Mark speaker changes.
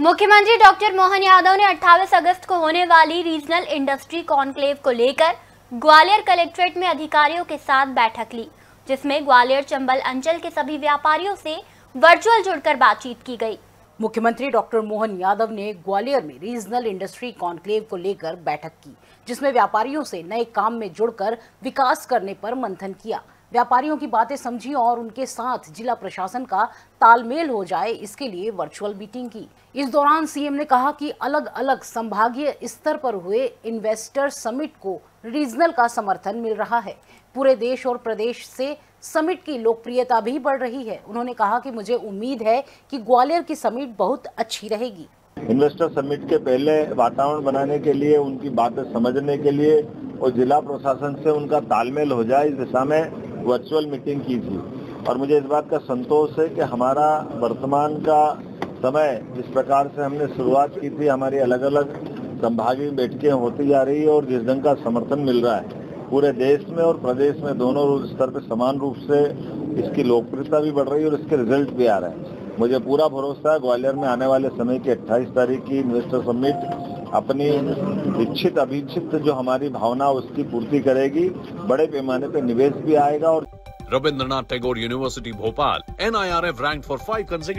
Speaker 1: मुख्यमंत्री डॉक्टर मोहन यादव ने 28 अगस्त को होने वाली रीजनल इंडस्ट्री कॉन्क्लेव को लेकर ग्वालियर कलेक्ट्रेट में अधिकारियों के साथ बैठक ली, जिसमें ग्वालियर, चंबल, अंचल के सभी व्यापारियों से वर्चुअल जुड़कर बातचीत की गई।
Speaker 2: मुख्यमंत्री डॉक्टर मोहन यादव ने ग्वालियर में रीजनल इंडस्ट्री कॉन्क्लेव को लेकर बैठक की, जिसमें व्यापारियों से नए काम में जुड़कर विकास करने पर मंथन किया। व्यापारियों की बातें समझी और उनके साथ जिला प्रशासन का तालमेल हो जाए, इसके लिए वर्चुअल मीटिंग की। इस दौरान सीएम ने कहा कि अलग अलग संभागीय स्तर पर हुए इन्वेस्टर समिट को रीजनल का समर्थन मिल रहा है। पूरे देश और प्रदेश से समिट की लोकप्रियता भी बढ़ रही है। उन्होंने कहा कि मुझे उम्मीद है कि ग्वालियर की समिट बहुत अच्छी रहेगी।
Speaker 3: इन्वेस्टर समिट के पहले वातावरण बनाने के लिए, उनकी बातें समझने के लिए और जिला प्रशासन से उनका तालमेल हो जाए इस दिशा में वर्चुअल मीटिंग की थी। और मुझे इस बात का संतोष है कि हमारा वर्तमान का समय जिस प्रकार से हमने शुरुआत की थी। हमारी अलग अलग संभागीय बैठकें होती जा रही है और जिस ढंग का समर्थन मिल रहा है, पूरे देश में और प्रदेश में दोनों स्तर पर समान रूप से इसकी लोकप्रियता भी बढ़ रही है और इसके रिज़ल्ट भी आ रहे हैं। मुझे पूरा भरोसा है, ग्वालियर में आने वाले समय की 28 तारीख की इन्वेस्टर समिट अपनी इच्छित अभिचित जो हमारी भावना, उसकी पूर्ति करेगी। बड़े पैमाने पर निवेश भी आएगा और
Speaker 4: Rabindranath Tagore university, Bhopal N I R F rank for five कंजिक